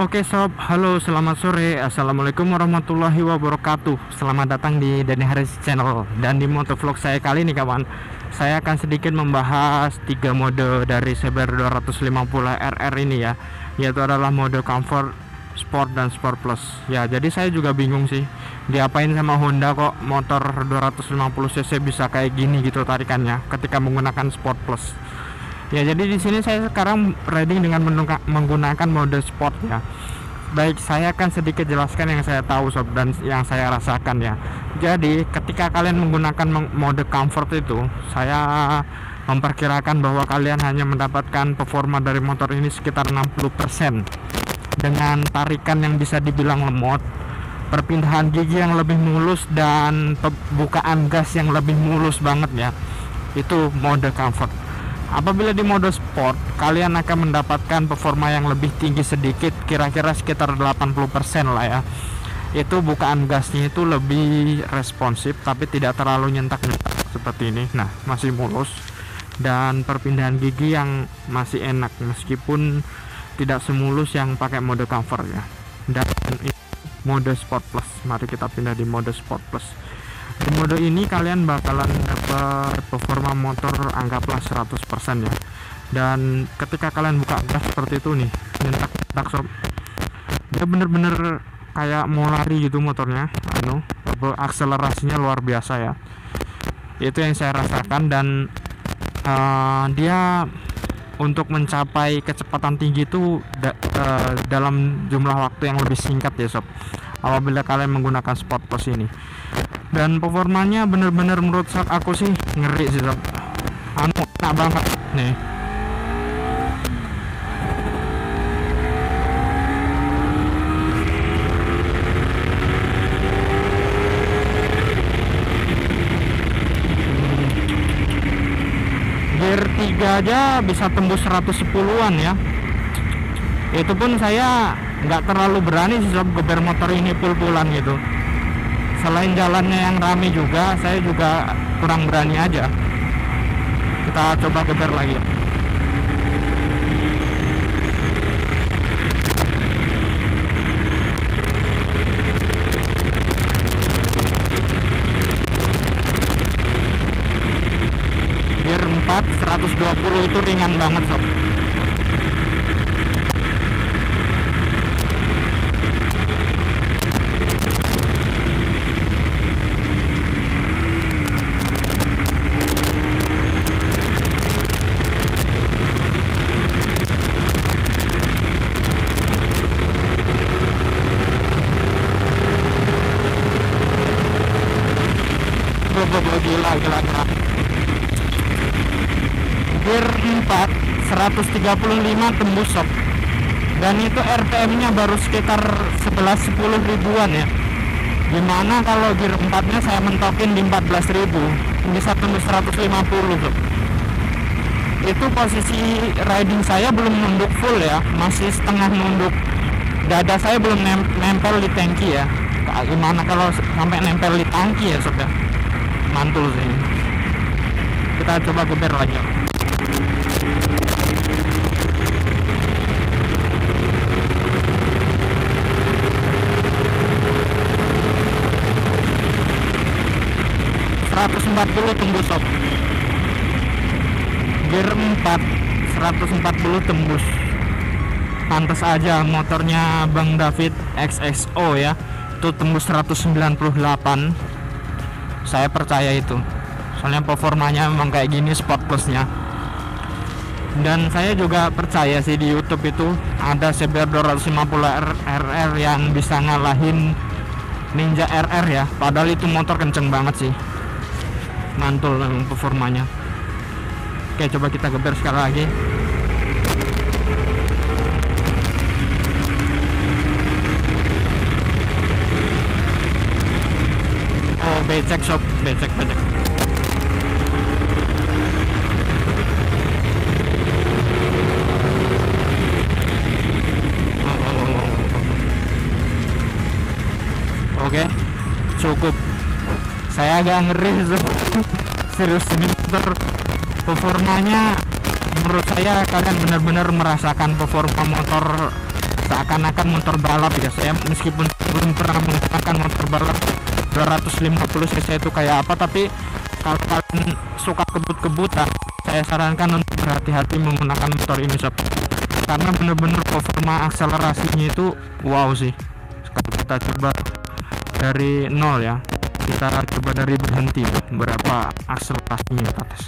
Oke sob, halo selamat sore. Assalamualaikum warahmatullahi wabarakatuh. Selamat datang di Dani Haris Channel Dan di motovlog saya kali ini kawan. Saya akan sedikit membahas tiga mode dari Saber 250 RR ini ya Yaitu adalah mode Comfort, Sport, dan Sport Plus. Ya jadi saya juga bingung sih Diapain sama Honda kok motor 250cc bisa kayak gini gitu tarikannya Ketika menggunakan Sport Plus Ya, jadi di sini saya sekarang riding dengan menggunakan mode sport ya. Baik, saya akan sedikit jelaskan yang saya tahu sob dan yang saya rasakan ya. Jadi, ketika kalian menggunakan mode comfort itu, saya memperkirakan bahwa kalian hanya mendapatkan performa dari motor ini sekitar 60% dengan tarikan yang bisa dibilang lemot, perpindahan gigi yang lebih mulus dan pembukaan gas yang lebih mulus banget ya. Itu mode comfort Apabila di mode sport, kalian akan mendapatkan performa yang lebih tinggi sedikit, kira-kira sekitar 80% lah ya. Itu bukaan gasnya itu lebih responsif tapi tidak terlalu nyentak-nyentak seperti ini. Nah, masih mulus dan perpindahan gigi yang masih enak meskipun tidak semulus yang pakai mode comfort ya. Dan mode sport plus. Mari kita pindah di mode sport plus di mode ini kalian bakalan dapat performa motor anggaplah 100% ya. Dan ketika kalian buka gas seperti itu nih nyentak nyentak sob. Dia bener-bener kayak mau lari gitu motornya anu akselerasinya luar biasa ya. Itu yang saya rasakan dan uh, dia untuk mencapai kecepatan tinggi itu da, uh, dalam jumlah waktu yang lebih singkat ya sob. Apabila kalian menggunakan sport plus ini dan performanya bener-bener menurut aku sih ngeri sih sob anu enak banget. Nih. Gear 3 aja bisa tembus 110an ya. Itu pun saya nggak terlalu berani sih sob geber motor ini pul-pulan gitu selain jalannya yang rame juga saya juga kurang berani aja. Kita coba geber lagi. Gear 4 120 itu ringan banget sob gila gila gila gear 4 135 tembus sob. Dan itu RPM nya baru sekitar 11-10 ribuan ya. Gimana kalau gear 4 nya saya mentokin di 14 ribu? Bisa tembus 150 sob. Itu posisi riding saya belum nunduk full ya. Masih setengah nunduk. Dada saya belum nempel di tangki ya. Gimana kalau sampai nempel di tangki ya sob ya mantul sih. Kita coba geber lagi. Seratus empat puluh tembus sob. Gear 4 140 tembus. Pantas aja motornya Bang David XXO ya. Itu tembus 198 saya percaya itu. Soalnya performanya memang kayak gini sport plusnya. Dan saya juga percaya sih di YouTube itu ada CBR 250 RR yang bisa ngalahin Ninja RR ya. Padahal itu motor kenceng banget sih. Mantul performanya. Oke coba kita geber sekali lagi becek sob becek becek. Oke cukup. Saya agak ngeri serius ini performanya menurut saya kalian benar-benar merasakan performa motor seakan-akan motor balap ya saya meskipun belum pernah menggunakan motor balap 250 cc itu kayak apa tapi kalau kalian suka kebut-kebutan saya sarankan untuk berhati-hati menggunakan motor ini sob. Karena benar-benar performa akselerasinya itu wow sih. Kalau kita coba dari nol ya kita coba dari berhenti berapa akselerasinya kita tes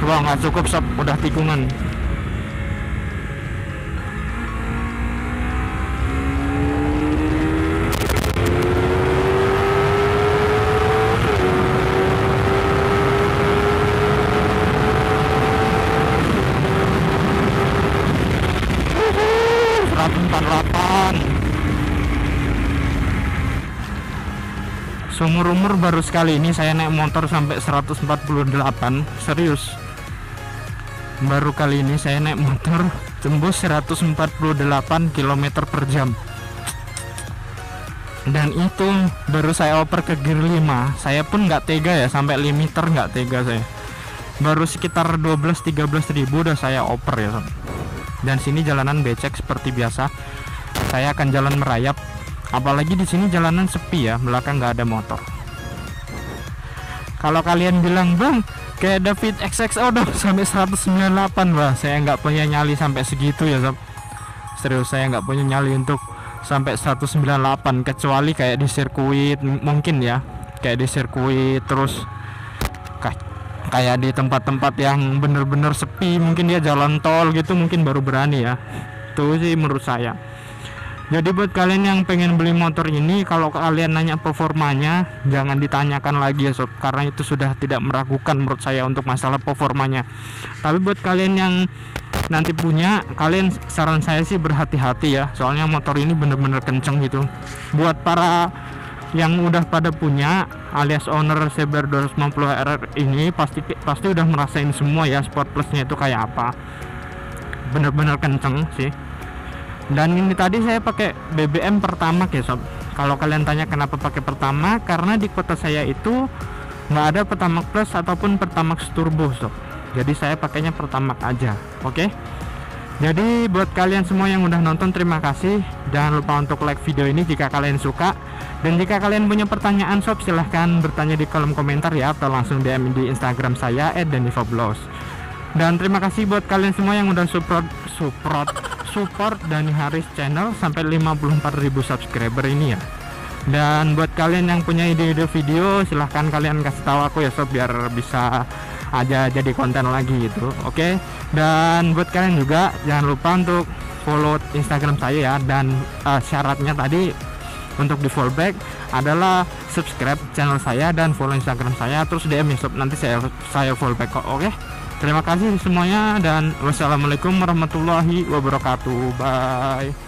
wah nggak cukup sob udah tikungan seumur umur baru sekali ini saya naik motor sampai 148 serius. Baru kali ini saya naik motor tembus 148 km per jam. Dan itu baru saya oper ke gear 5 saya pun nggak tega ya sampai limiter nggak tega saya. Baru sekitar 12-13 ribu udah saya oper ya dan sini jalanan becek seperti biasa. Saya akan jalan merayap. Apalagi di sini jalanan sepi ya belakang nggak ada motor. Kalau kalian bilang bang kayak David XXO dong sampai 198 wah saya nggak punya nyali sampai segitu ya sob. Serius saya nggak punya nyali untuk sampai 198 kecuali kayak di sirkuit mungkin ya kayak di sirkuit terus kayak di tempat-tempat yang bener-bener sepi mungkin dia jalan tol gitu mungkin baru berani ya. Itu sih menurut saya. Jadi buat kalian yang pengen beli motor ini kalau kalian nanya performanya jangan ditanyakan lagi ya sob karena itu sudah tidak meragukan menurut saya untuk masalah performanya. Tapi buat kalian yang nanti punya kalian saran saya sih berhati-hati ya soalnya motor ini bener-bener kenceng gitu. Buat para yang udah pada punya alias owner CBR 250 RR ini pasti pasti udah merasain semua ya sport plusnya itu kayak apa. Bener-bener kenceng sih. Dan ini tadi saya pakai BBM pertama ya sob. Kalau kalian tanya kenapa pakai pertama karena di kota saya itu nggak ada pertamax plus ataupun pertamax turbo sob. Jadi saya pakainya pertamax aja oke? Okay? jadi buat kalian semua yang udah nonton terima kasih. Jangan lupa untuk like video ini jika kalian suka dan jika kalian punya pertanyaan sob silahkan bertanya di kolom komentar ya atau langsung DM di Instagram saya @danivablos dan terima kasih buat kalian semua yang udah support support support Dani Haris channel sampai 54.000 subscriber ini ya dan buat kalian yang punya ide-ide video silahkan kalian kasih tahu aku ya sob biar bisa aja jadi konten lagi gitu oke okay? dan buat kalian juga jangan lupa untuk follow instagram saya ya dan uh, syaratnya tadi untuk di fallback adalah subscribe channel saya dan follow instagram saya terus DM ya nanti saya saya fallback kok oke? Terima kasih semuanya dan wassalamualaikum warahmatullahi wabarakatuh. Bye.